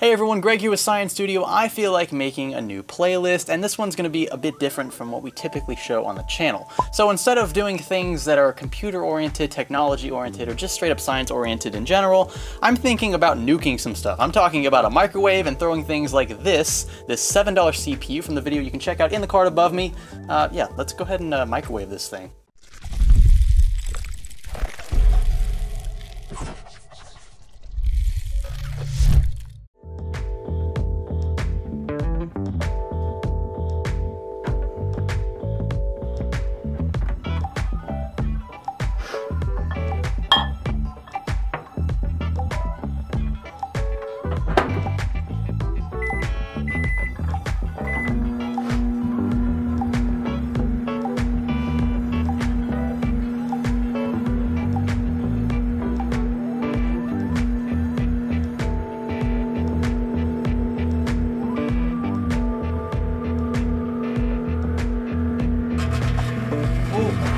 Hey everyone, Greg here with Science Studio. I feel like making a new playlist, and this one's to be a bit different from what we typically show on the channel. So instead of doing things that are computer-oriented, technology-oriented, or just straight-up science-oriented in general, I'm thinking about nuking some stuff. I'm talking about a microwave and throwing things like this, this $7 CPU from the video you can check out in the card above me. Uh, yeah, let's go ahead and uh, microwave this thing.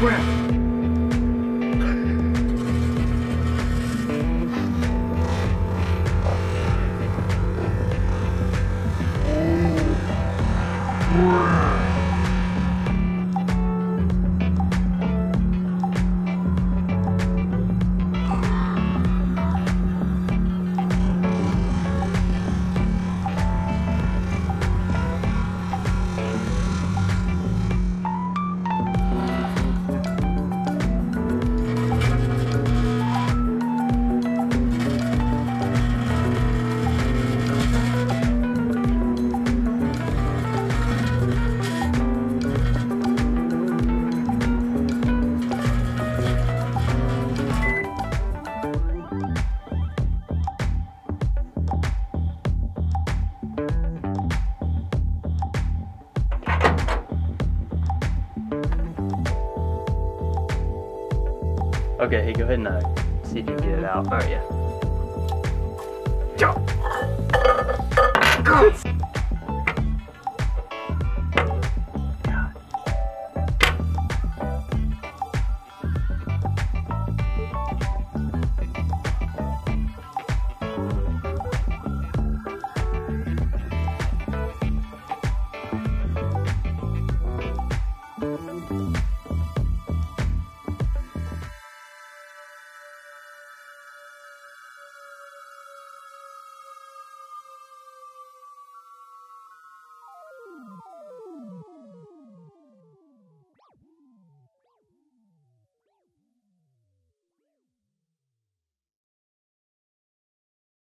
Oh crap! Okay, hey, go ahead and uh, see if you can get it out. Oh yeah. Jump!